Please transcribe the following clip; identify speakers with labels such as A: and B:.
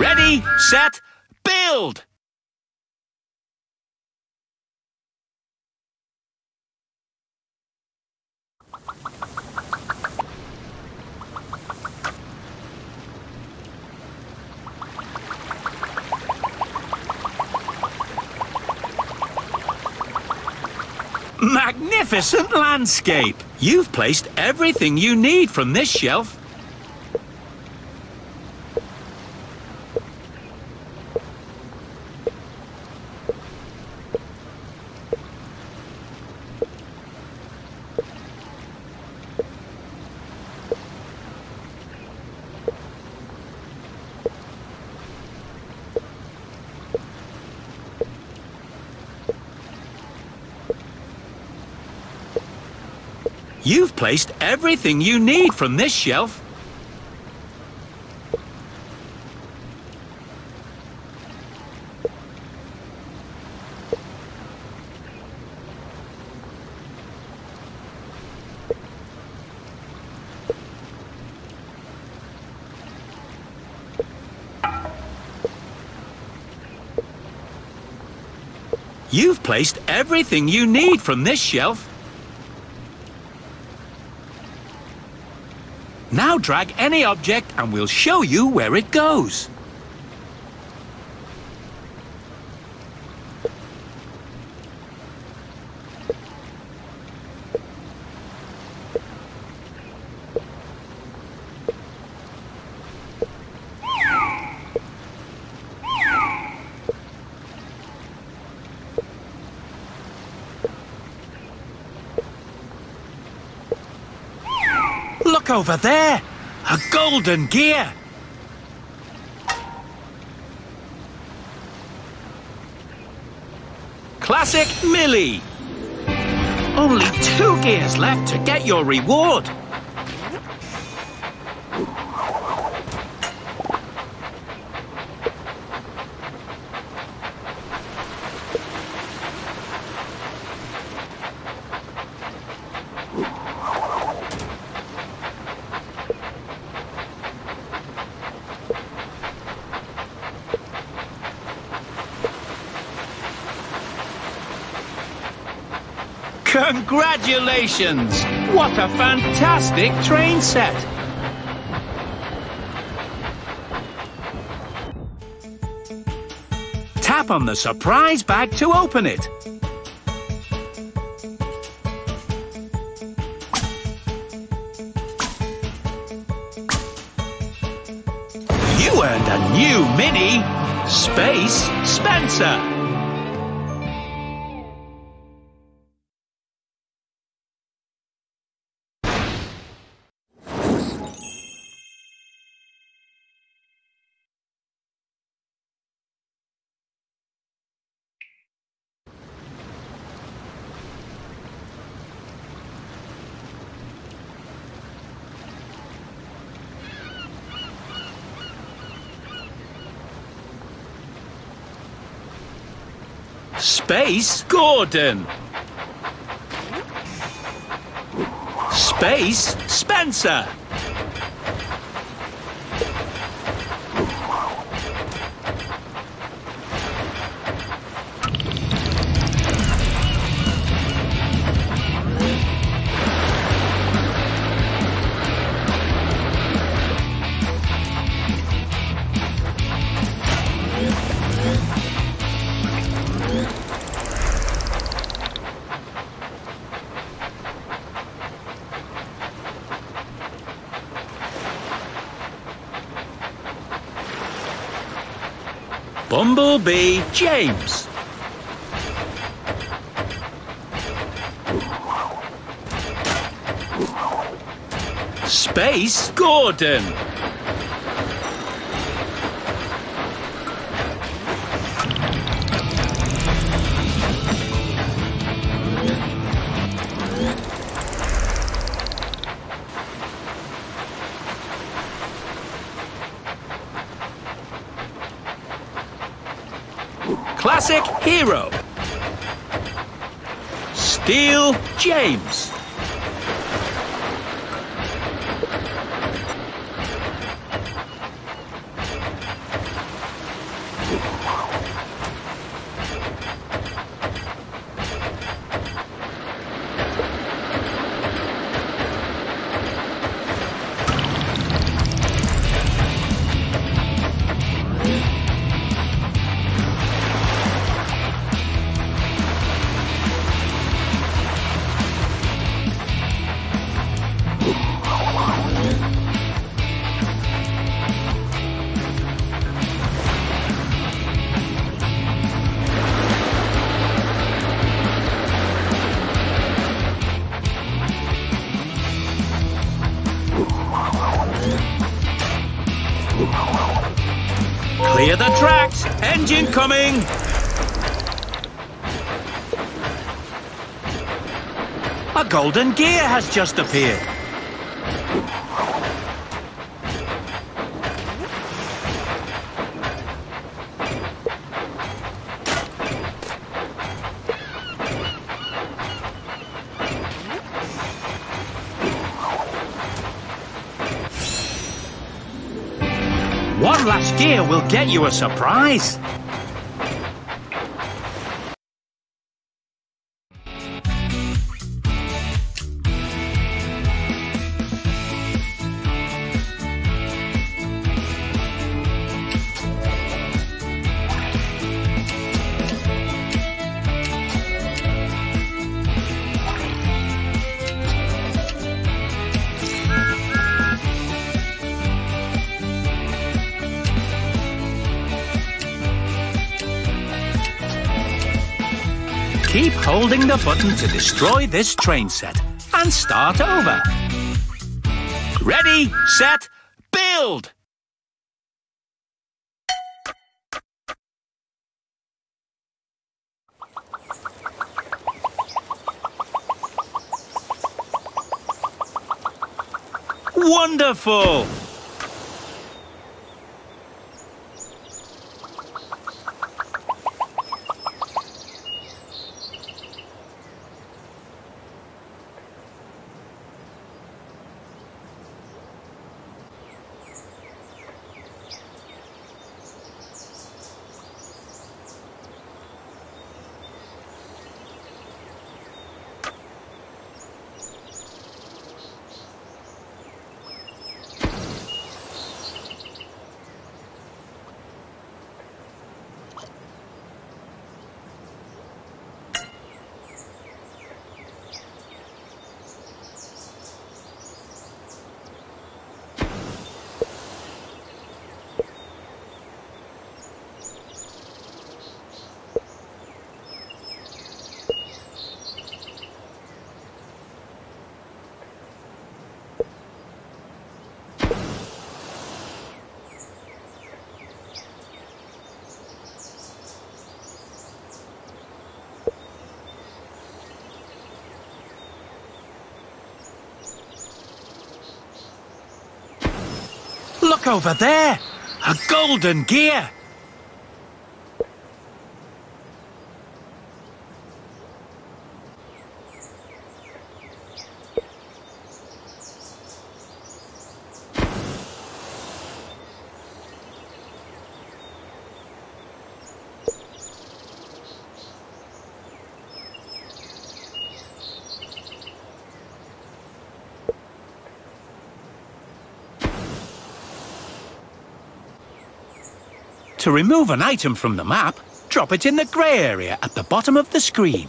A: Ready, set, build! Magnificent landscape! You've placed everything you need from this shelf. You've placed everything you need from this shelf. You've placed everything you need from this shelf. Now drag any object and we'll show you where it goes. Look over there! A golden gear! Classic Millie! Only two gears left to get your reward. Congratulations! What a fantastic train set! Tap on the surprise bag to open it. You earned a new mini Space Spencer. Space Gordon. Space Spencer. Bumblebee James. Space Gordon. Classic Hiro. Steel James. Clear the tracks! Engine coming! A golden gear has just appeared. One last gear will get you a surprise. Keep holding the button to destroy this train set and start over. Ready, set, build! Wonderful! Look over there! A golden gear! To remove an item from the map, drop it in the grey area at the bottom of the screen.